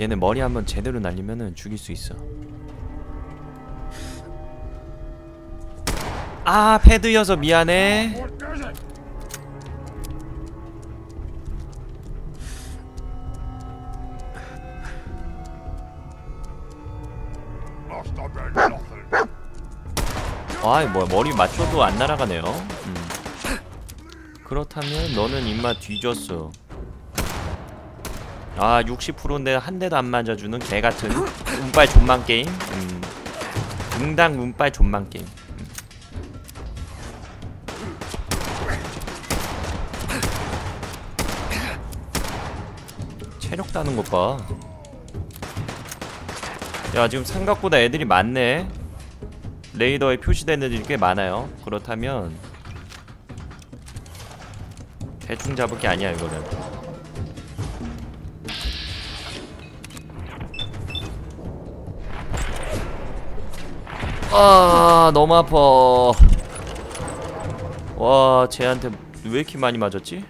얘네 머리 한번 제대로 날리면은 죽일 수 있어. 아 패드여서 미안해. 아이 뭐야 머리 맞춰도 안 날아가네요. 음. 그렇다면 너는 입맛 뒤졌어. 아 60%인데 한 대도 안 맞아주는 개 같은 운빨 존망 게임. 음. 응당 운빨 존망 게임. 음. 체력 따는 것 봐. 야 지금 생각보다 애들이 많네. 레이더에 표시된 애들이 꽤 많아요. 그렇다면 대충 잡을 게 아니야 이거는. 아 너무 아파. 와 쟤한테 왜 이렇게 많이 맞았지?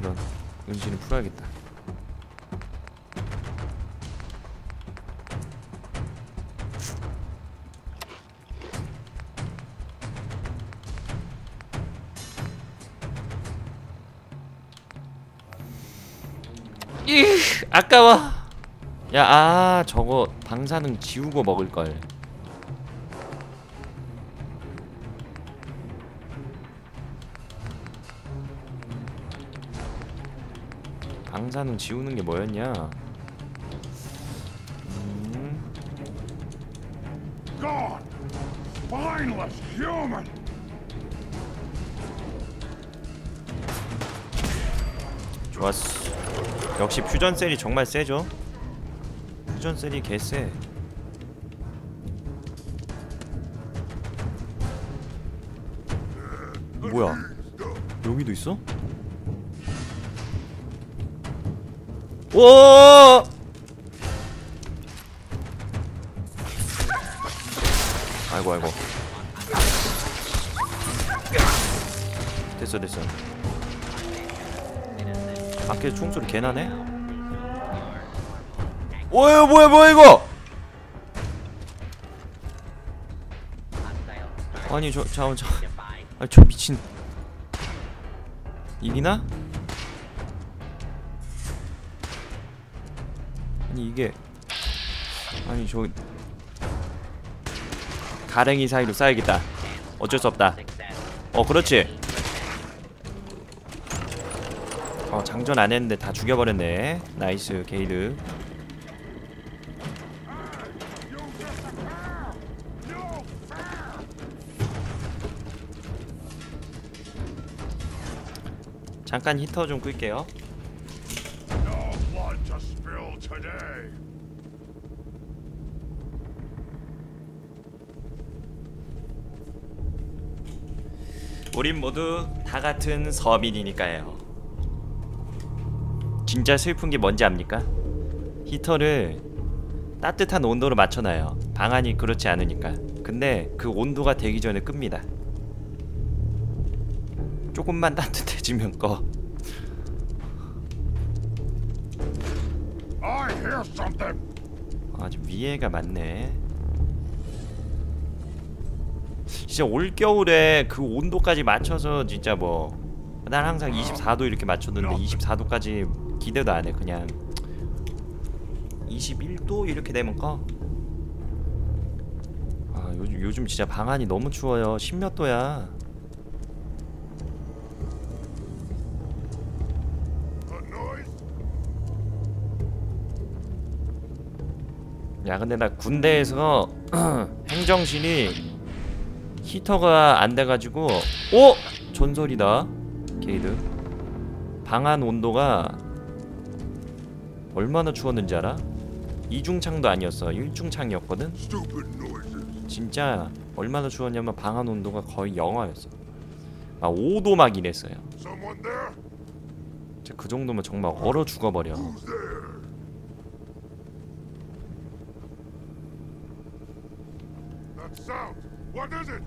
이런 은신을 풀어야겠다. 이 아까워. 야, 아, 저거 방사능 지우고 먹을 걸. 방사능 지우는 게 뭐였냐? 음. 좋았어. 역시 퓨전 셀이 정말 세죠? 퓨전 셀이 개쎄. 뭐야? 여기도 있어? 오! 아이고 아이고. 됐어 됐어. 밖에 총소리 개나네? 오야 뭐야 뭐야 이거? 아니 저 잠깐 저 아니 저 미친. 이기나? 아니 이게. 아니 저. 가랭이 사이로 쏴야겠다. 어쩔 수 없다. 어 그렇지. 어 장전 안 했는데 다 죽여버렸네. nice 게이드 잠깐 히터 좀 끌게요. 우린 모두 다 같은 서민이니까요 진짜 슬픈 게 뭔지 압니까? 히터를 따뜻한 온도로 맞춰놔요 방안이 그렇지 않으니까 근데 그 온도가 되기 전에 끕니다 조금만 따뜻해지면 꺼 I hear something. 아주 위에가 많네. 진짜 올 겨울에 그 온도까지 맞춰서 진짜 뭐 난 항상 24도 이렇게 맞췄는데 24도까지 기대도 안 해. 그냥 21도 이렇게 되면 꺼. 아 요즘 요즘 진짜 방안이 너무 추워요. 10몇 도야. 야 근데 나 군대에서 행정실이 히터가 안 돼가지고 오 전설이다 게이드. 방안 온도가 얼마나 추웠는지 알아? 이중창도 아니었어. 일중창이었거든. 진짜 얼마나 추웠냐면 방안 온도가 거의 영하였어. 아 5도 막 이랬어요. 그 정도면 정말 얼어 죽어버려 sound. What is it?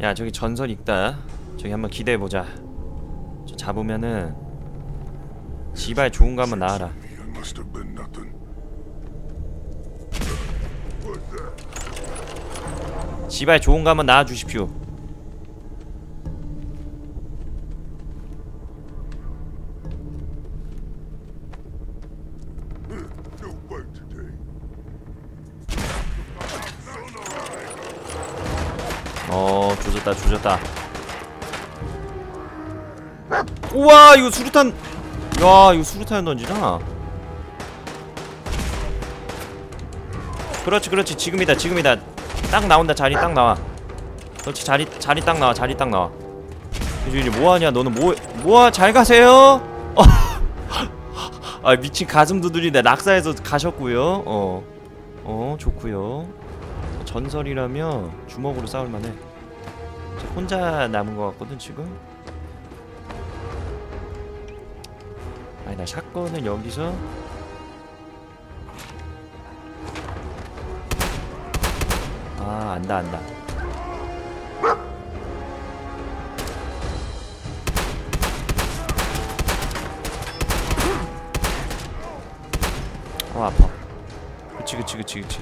야 저기 전설 있다 저기 한번 기대해보자 저 잡으면은 지발 좋은 거 한번 나와라? 지발 좋은 거 한번 나와주십시오 조졌다 조졌다. 우와 이거 수류탄 야 이거 수류탄 던지잖아 그렇지 그렇지. 지금이다 지금이다. 딱 나온다 자리 딱 나와. 그렇지 자리 자리 딱 나와 자리 딱 나와. 유진이 뭐하냐? 너는 뭐 뭐야 잘 가세요? 어. 아 미친 가슴 두드리네. 낙사해서 가셨고요. 어. 어, 좋고요. 전설이라면 주먹으로 싸울만해. 저 혼자 남은 것 같거든 지금. 아니 나 샷건을 여기서 아 안다 안다. 어 아파. 그치 그치 그치 그치.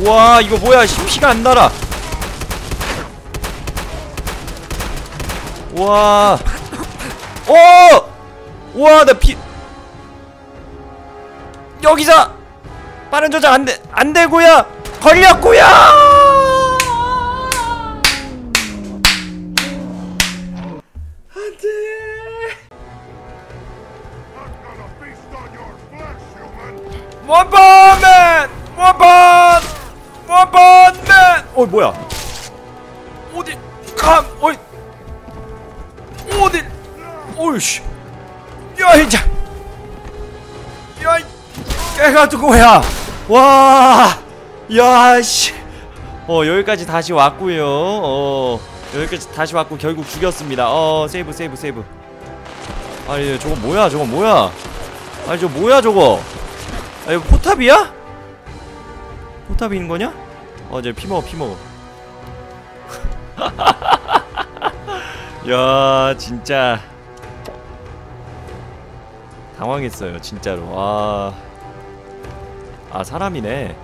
와 이거 뭐야 심피가 안 날아 와 오! 와, 나 피. 여기서! 빠른 조작 안 돼, 안 되고요! 걸렸고요! 안 돼! 원펀맨! 원펀! 원펀맨! 어, 뭐야? 어디? 감! 어이! 어디? 오이씨! 야, 이자! 야, 이 깨가 누구야? 와! 야, 씨! 어, 여기까지 다시 왔고요 어, 여기까지 다시 왔고 결국 죽였습니다. 어, 세이브, 세이브, 세이브. 아니, 저거 뭐야? 저거 뭐야? 아니, 저거 뭐야, 저거? 아 이거 포탑이야? 포탑이 있는 거냐? 어 이제 피 먹어 피 먹어 야 진짜. 당황했어요 진짜로. 와. 아 사람이네.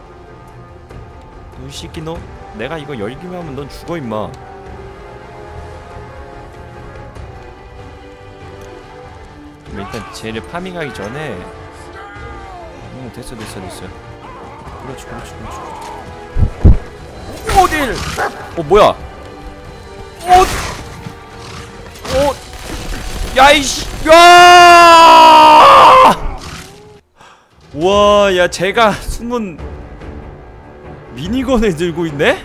이 새끼 너 내가 이거 열기만 하면 넌 죽어 임마. 일단 쟤를 파밍하기 전에. 어 됐어 됐어 됐어 그렇지 그렇지 그렇지 어딜 어 뭐야 어 어, 야이씨, 야! 와, 야, 제가 숨은 미니건을 들고 있네?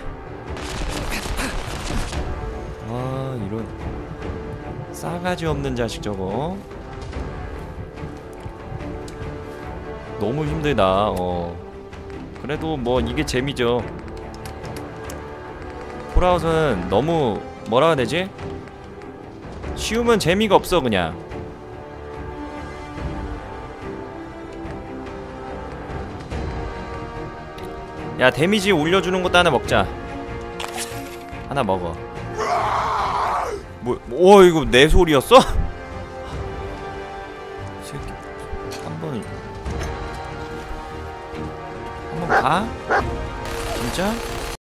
아, 이런 싸가지 없는 자식 저거. 너무 힘들다. 어. 그래도 뭐 이게 재미죠. 폴아웃은 너무 뭐라 해야 되지? 쉬우면 재미가 없어 그냥. 야 데미지 올려주는 것도 하나 먹자. 하나 먹어. 뭐? 오 이거 내 소리였어? 가? 진짜?